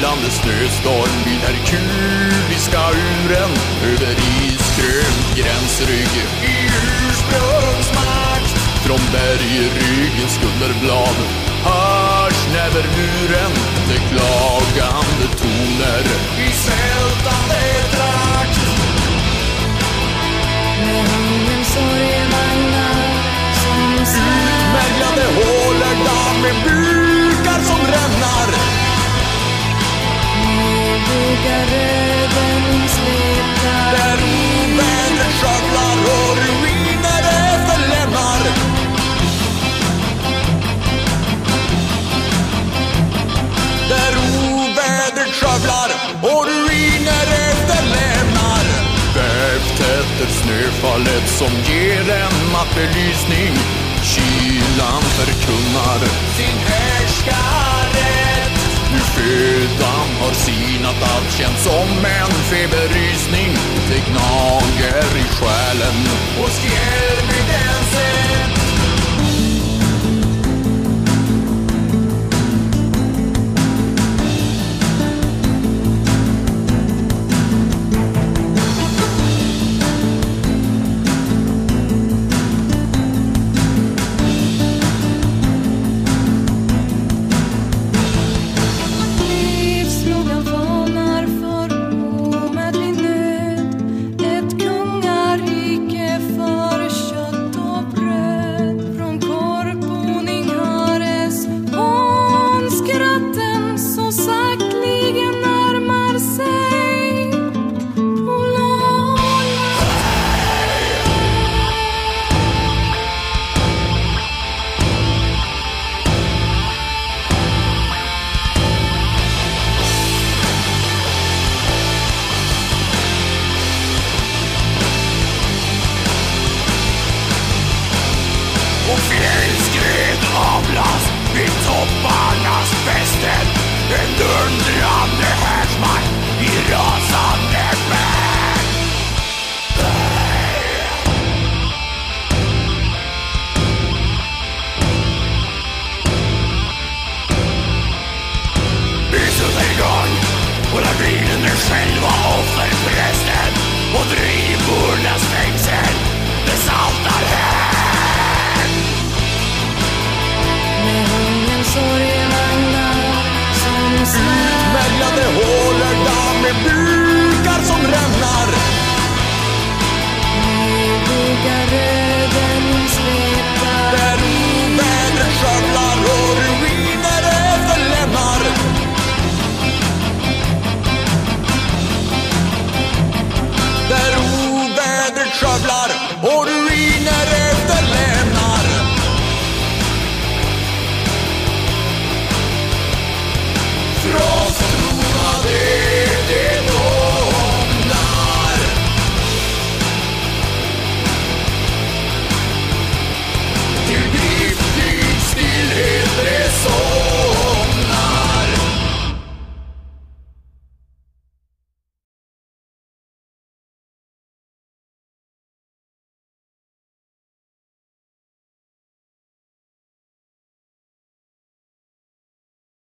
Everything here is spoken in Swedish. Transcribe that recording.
virfilande snöstorm vid herkuliska uren över iskrönt gränsrygg i ursprungsmakt. Från bergryggens skulderblad hörs nävermuren det klagande toner i svältande efter som ger en matt belysning. Kylan förkunnar sin härskarrätt. Nu födan har sinat allt känns som en feberrysning. Och fjällskred avlas vid topparnas fästen. En dundrande härsmar i rasande bär.